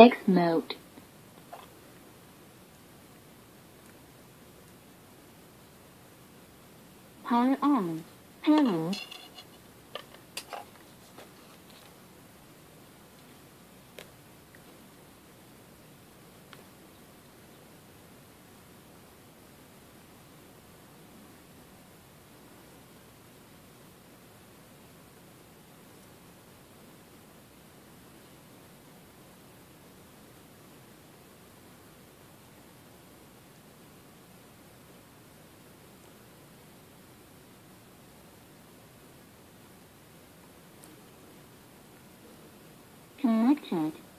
X mode. Power on. Panel. Connected.